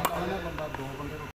ਕੱਲ ਵਾਲਾ ਬੰਦਾ ਦੋ